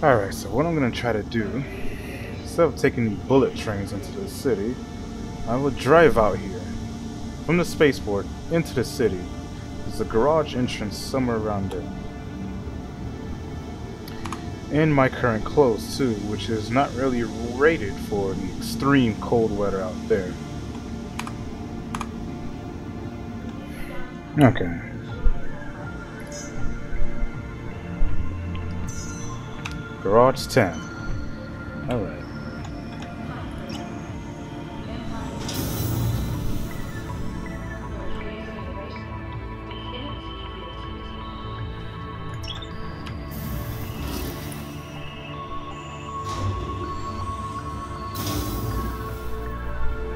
Alright, so what I'm gonna try to do, instead of taking bullet trains into the city, I will drive out here from the spaceport into the city. There's a garage entrance somewhere around there. In my current clothes too, which is not really rated for the extreme cold weather out there. Okay. Garage 10. Alright.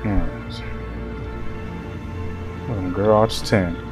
Alright. Hmm. Garage 10.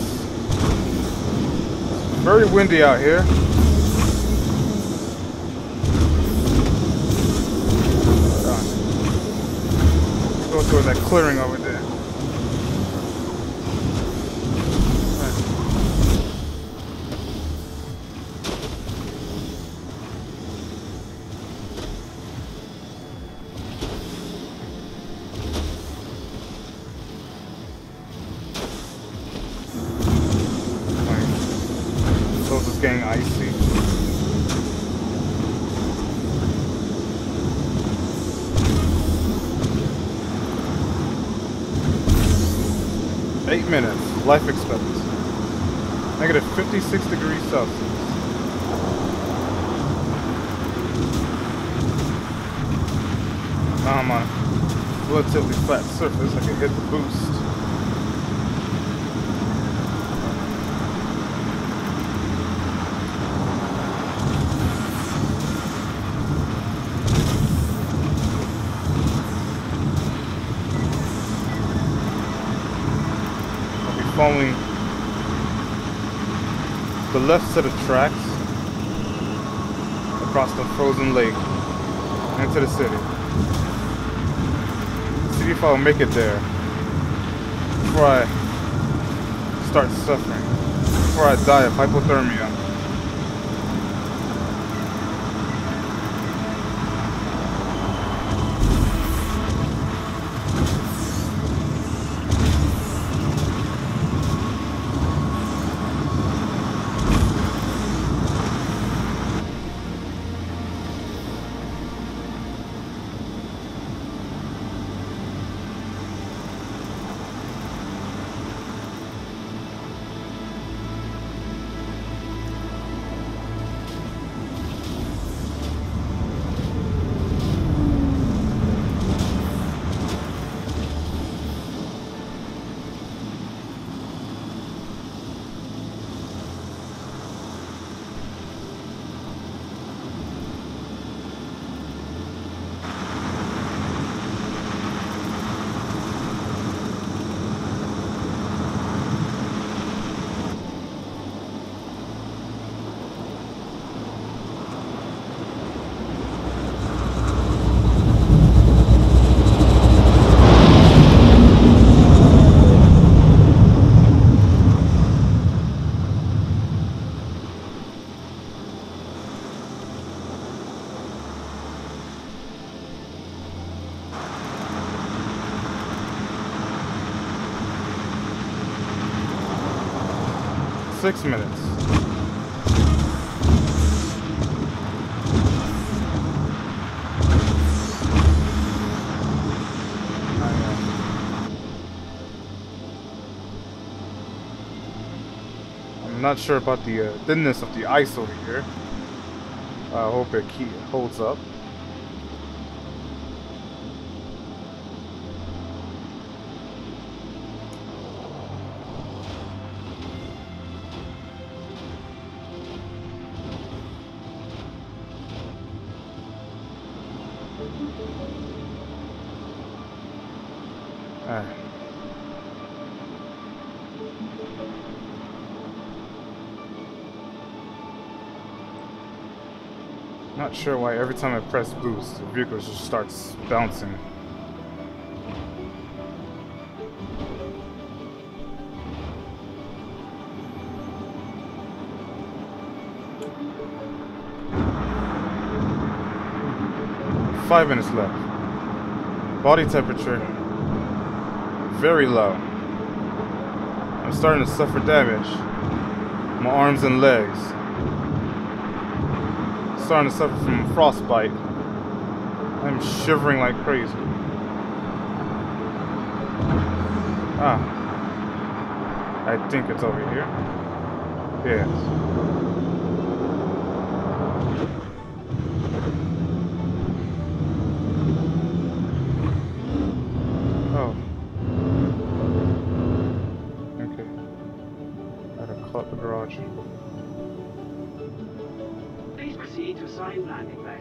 Very windy out here. Go towards that clearing over there. Eight minutes, life expectancy. Negative 56 degrees Celsius. Now I'm on a relatively flat surface, I can hit the boost. Following the left set of tracks across the frozen lake into the city. See if I'll make it there before I start suffering, before I die of hypothermia. six minutes. I'm not sure about the uh, thinness of the ice over here. I hope it holds up. Not sure why every time I press boost, the vehicle just starts bouncing. Five minutes left. Body temperature very low. I'm starting to suffer damage. My arms and legs. Starting to suffer from frostbite. I'm shivering like crazy. Ah. I think it's over here. Yes. Assigned landing bay.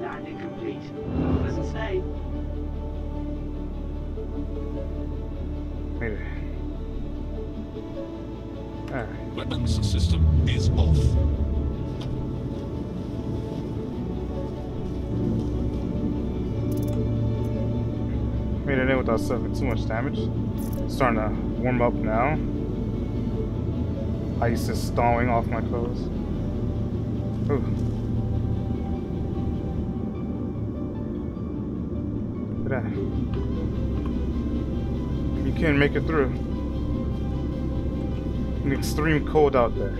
Landing complete. Have a pleasant stay. Made it. Alright. Weapons system is off. Made it in without suffering too much damage. Starting to warm up now. Ice is thawing off my clothes. Ooh. You can't make it through. An extreme cold out there.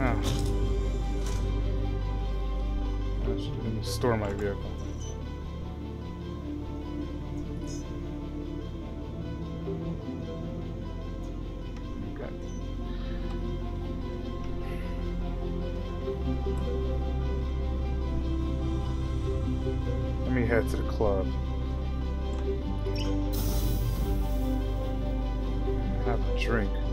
Oh. I should store my vehicle. Head to the club. Have a drink.